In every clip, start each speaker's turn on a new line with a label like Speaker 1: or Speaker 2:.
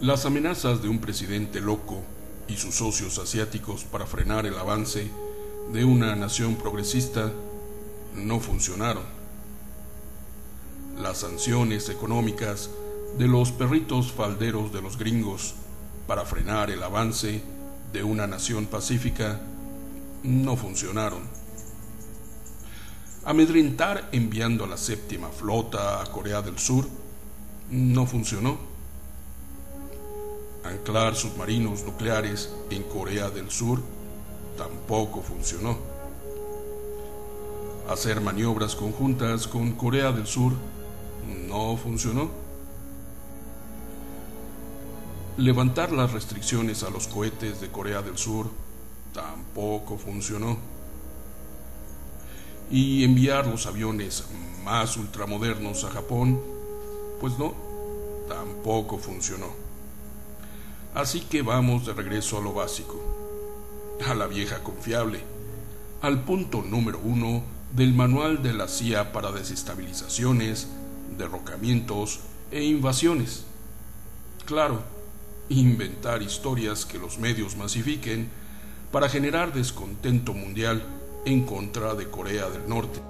Speaker 1: Las amenazas de un presidente loco y sus socios asiáticos para frenar el avance de una nación progresista no funcionaron. Las sanciones económicas de los perritos falderos de los gringos para frenar el avance de una nación pacífica no funcionaron. Amedrentar enviando a la séptima flota a Corea del Sur no funcionó Anclar submarinos nucleares en Corea del Sur tampoco funcionó. Hacer maniobras conjuntas con Corea del Sur no funcionó. Levantar las restricciones a los cohetes de Corea del Sur tampoco funcionó. Y enviar los aviones más ultramodernos a Japón, pues no, tampoco funcionó. Así que vamos de regreso a lo básico, a la vieja confiable, al punto número uno del manual de la CIA para desestabilizaciones, derrocamientos e invasiones. Claro, inventar historias que los medios masifiquen para generar descontento mundial en contra de Corea del Norte.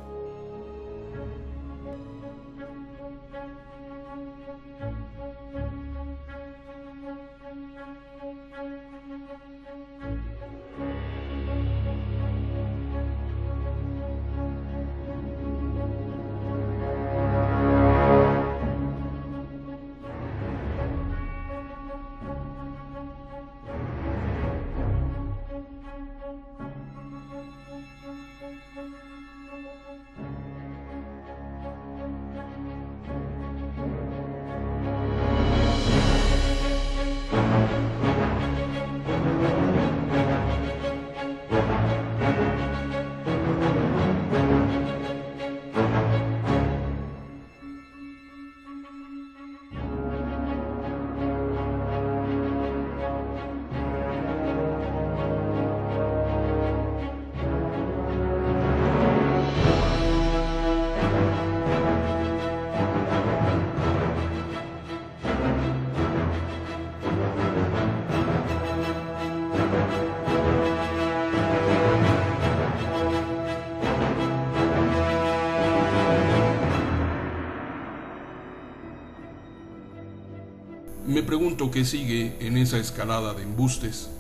Speaker 1: Me pregunto qué sigue en esa escalada de embustes.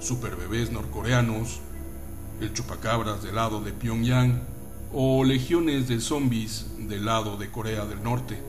Speaker 1: Superbebés norcoreanos, el chupacabras del lado de Pyongyang o legiones de zombies del lado de Corea del Norte.